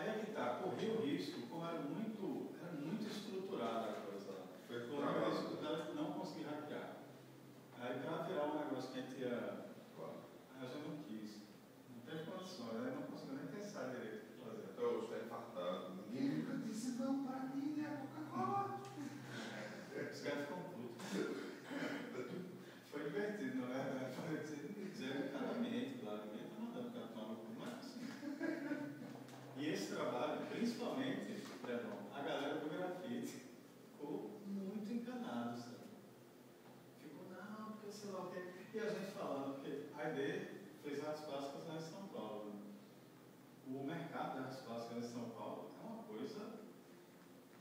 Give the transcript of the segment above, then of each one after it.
Aí é que tá, o risco, como era muito, era muito principalmente, perdão, a galera do grafite ficou muito encanado, sabe? Ficou, não, porque sei lá o quê. E a gente falando, porque a ID fez artes plásticas lá em São Paulo. né? O mercado das artes plásticas em São Paulo é uma coisa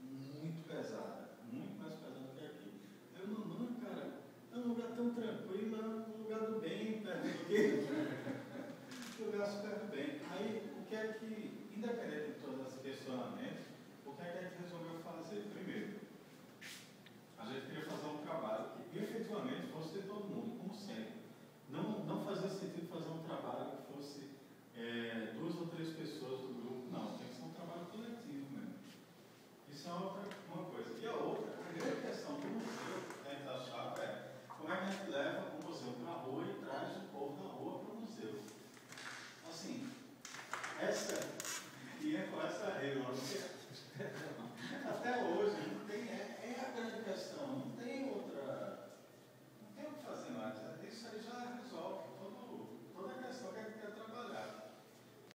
muito pesada, muito mais pesada que aqui. Eu não, não, cara, é um lugar tão tranquilo, é um lugar do bem, perto do quê? um lugar super do bem. Aí, o que é que, independente de todos esses questionamentos, o que é que a gente resolveu fazer? Primeiro, a gente queria fazer um trabalho que efetivamente fosse de todo mundo, como sempre. Não, não fazia sentido fazer um trabalho que fosse é, duas ou três pessoas do grupo, não, tem que ser um trabalho coletivo mesmo. Isso é outra, uma coisa. E a outra, a grande questão do museu que a gente achava é como é que a gente leva o museu para a rua e traz o povo da rua para o museu. Assim, essa,